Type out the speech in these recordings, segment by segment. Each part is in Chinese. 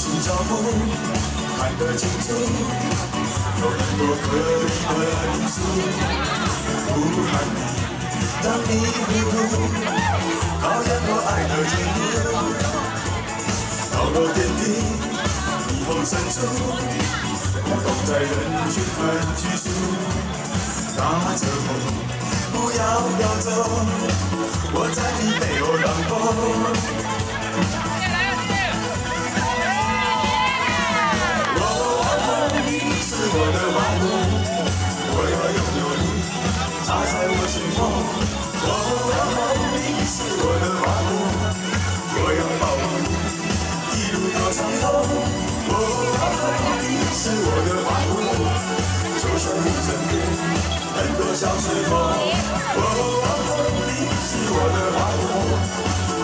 心照顾，看得清楚，有很多可疑的因素，不喊你，让你糊涂，考验我爱的坚度。到了天地，霓虹深处，不懂在人群很拘束，打着风，不要飘走，我在你背后让风。是我的花朵，就算你身边很多小水果。哦，你是我的花朵，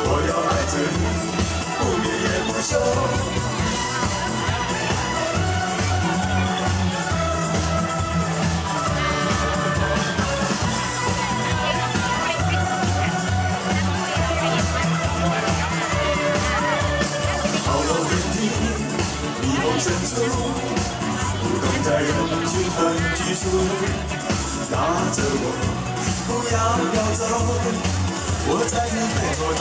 我要爱着你，不眠也不休。深处，不懂在人群很拘束，拉着我，不要飘走，我在你背后当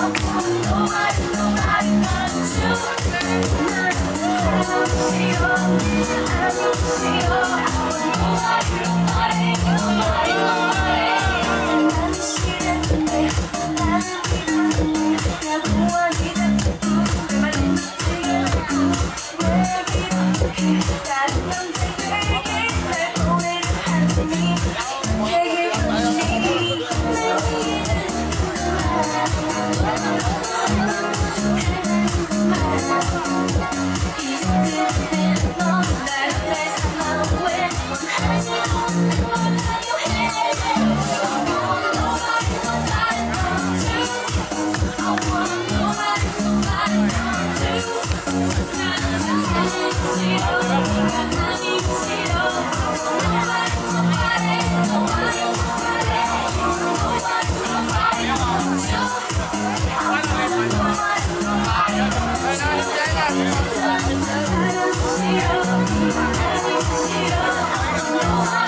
I'll I don't know.